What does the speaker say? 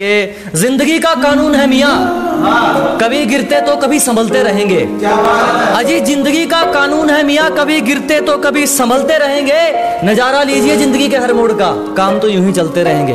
कि ज़िंदगी का कानून है मियाँ। कभी गिरते तो कभी संभलते रहेंगे। अजी ज़िंदगी का कानून है मियाँ, कभी गिरते तो कभी संभलते रहेंगे। नज़ारा लीजिए ज़िंदगी के हर मोड़ का। काम तो यूँ ही चलते रहेंगे।